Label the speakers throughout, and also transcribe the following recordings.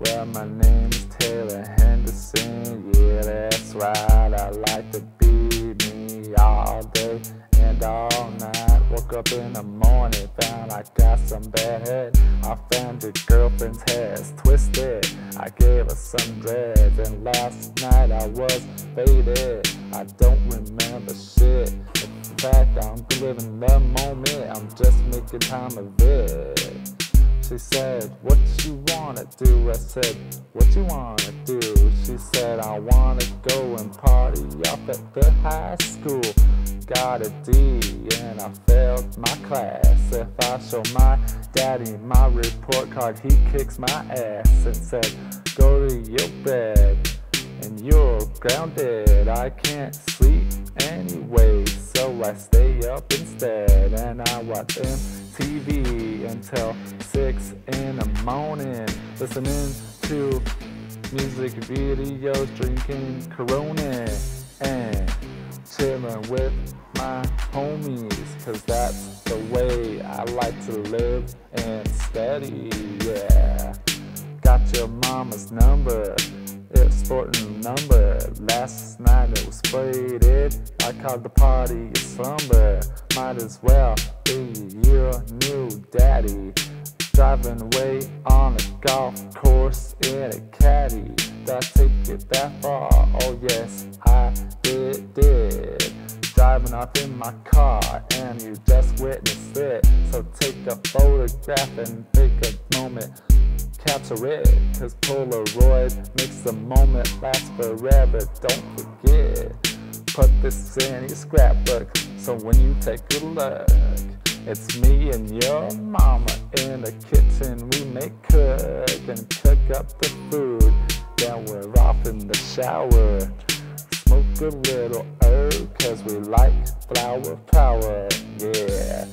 Speaker 1: Well, my name's Taylor Henderson. Yeah, that's right. I like to be me all day and all night. Woke up in the morning, found I got some bad head. I found your girlfriend's hair's twisted. I gave her some dreads, and last night I was faded. I don't remember shit. In fact, I'm living the moment. I'm just making time of it. She said, what you wanna do? I said, what you wanna do? She said, I wanna go and party up at the high school. Got a D and I failed my class. If I show my daddy my report card, he kicks my ass and said, go to your bed and you're grounded. I can't sleep anyway, so I stay up instead and I watch MTV until 6 in the morning, listening to music videos, drinking Corona, and chilling with my homies, cause that's the way I like to live and steady, yeah. Got your mama's number, it's sporting number. Last night it was faded. I called the party a slumber. Might as well be your new daddy. Driving away on a golf course in a caddy. Did I take it that far? Oh yes, I did, did. Driving off in my car and you just witnessed it. So take a photograph and take a moment. Capture it, cause Polaroid makes the moment last forever. Don't forget, put this in your scrapbook. So when you take a look, it's me and your mama in the kitchen. We make cook and cook up the food. Then we're off in the shower. Smoke a little herb, cause we like flower power. Yeah.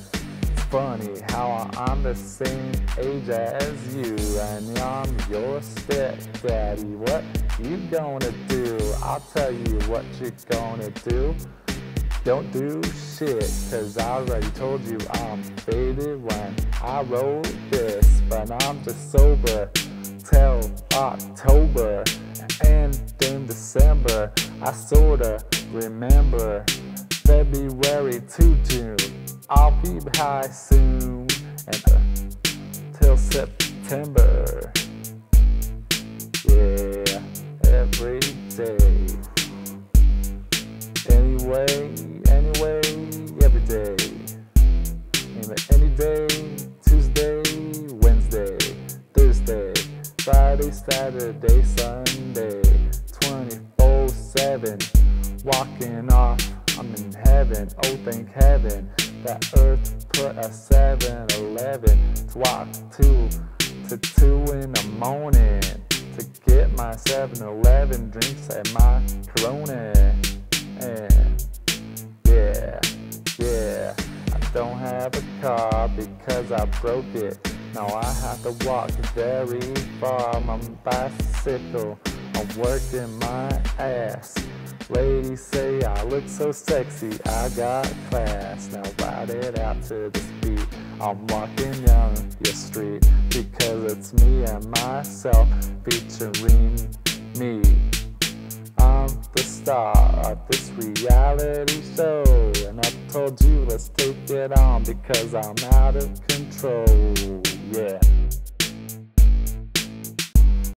Speaker 1: Funny how I'm the same age as you, and I'm your stepdaddy. What you gonna do? I'll tell you what you're gonna do. Don't do shit, cause I already told you I'm faded when I wrote this. But I'm just sober till October and in December. I sorta remember February to June. I'll be high soon and uh, till September. Yeah, every day. Anyway, anyway, every day. Any day, Tuesday, Wednesday, Thursday, Friday, Saturday, Sunday, 24 7. Walking off, I'm in heaven. Oh, thank heaven that earth put a 7 Eleven to walk two to 2 in the morning to get my 7 Eleven drinks and my Corona. And yeah, yeah, I don't have a car because I broke it. Now I have to walk very far my bicycle. I'm working my ass. Ladies say I look so sexy, I got class. Now ride it out to this beat. I'm walking down your street because it's me and myself featuring me. I'm the star of this reality show, and I told you let's take it on because I'm out of control. Yeah.